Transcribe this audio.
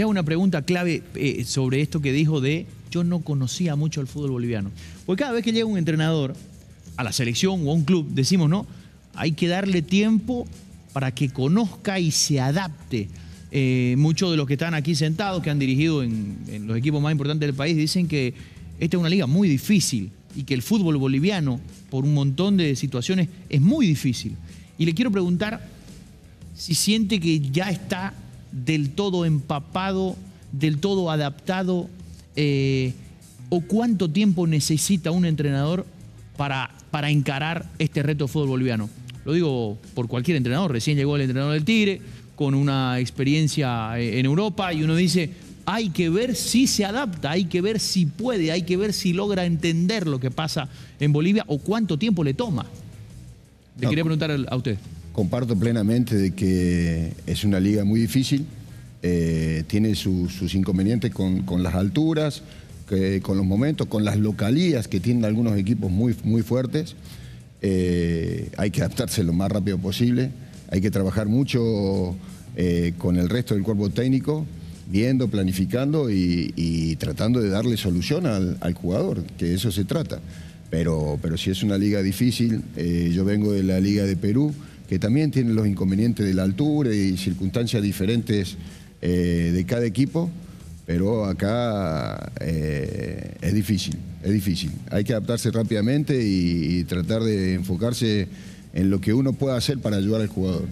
Es una pregunta clave eh, sobre esto que dijo de yo no conocía mucho el fútbol boliviano. Porque cada vez que llega un entrenador a la selección o a un club, decimos, no, hay que darle tiempo para que conozca y se adapte. Eh, muchos de los que están aquí sentados, que han dirigido en los equipos más importantes del país, dicen que esta es una liga muy difícil y que el fútbol boliviano, por un montón de situaciones, es muy difícil. Y le quiero preguntar si siente que ya está del todo empapado, del todo adaptado, eh, o cuánto tiempo necesita un entrenador para, para encarar este reto de fútbol boliviano. Lo digo por cualquier entrenador, recién llegó el entrenador del Tigre, con una experiencia eh, en Europa, y uno dice, hay que ver si se adapta, hay que ver si puede, hay que ver si logra entender lo que pasa en Bolivia o cuánto tiempo le toma. Le quería preguntar a usted. Comparto plenamente de que es una liga muy difícil, eh, tiene sus inconvenientes con, las alturas, con los momentos, con las localías que tienen algunos equipos muy, muy fuertes. Eh, hay que adaptarse lo más rápido posible, hay que trabajar mucho eh, con el resto del cuerpo técnico, viendo, planificando y, tratando de darle solución al, jugador, que de eso se trata. Pero, pero si es una liga difícil, yo vengo de la Liga de Perú, que también tiene los inconvenientes de la altura y circunstancias diferentes eh, de cada equipo, pero acá eh, es difícil, es difícil. Hay que adaptarse rápidamente y, tratar de enfocarse en lo que uno pueda hacer para ayudar al jugador.